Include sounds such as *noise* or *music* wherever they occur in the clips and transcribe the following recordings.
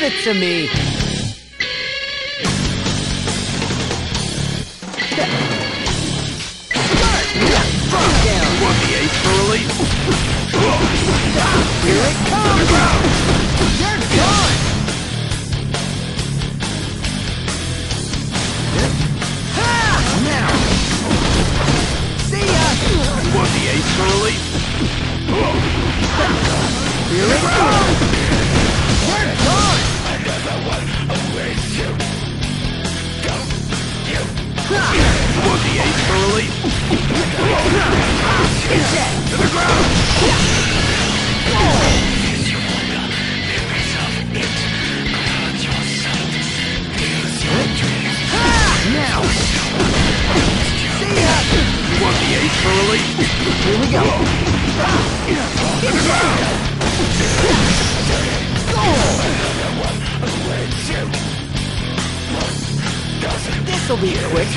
Give it to me. Want the ace for relief? Here it comes. You're done. Now. See ya. Want the ace for relief? Now. See ya. Want the ace? Here we go. This'll be quick.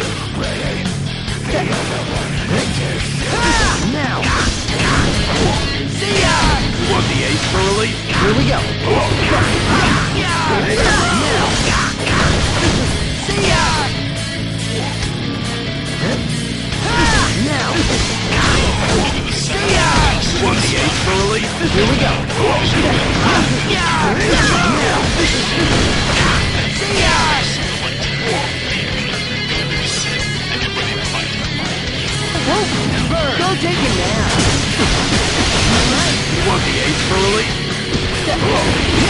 Now. See ya. Want the ace for relief? Here we go. Now. See ya. Now. See ya. Want the ace for relief? Here we go. See ya. Whoa, Go take a nap. You want the ace for relief? *laughs*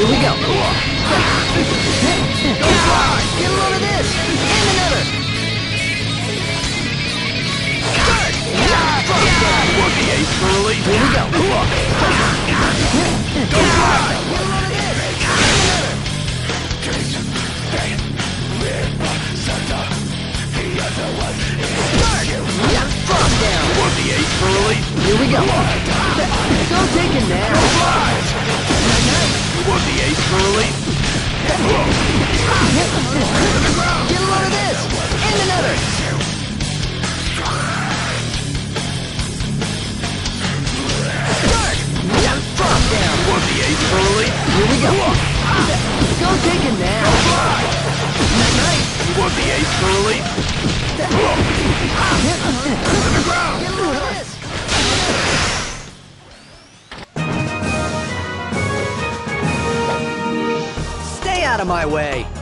Here we go. Get a load of this. And another. Relief? Here we go. Want the ace for relief? Here we. Go go. Take a nap. Night night. Want the ace for relief? Get a load of this. Stay out of my way.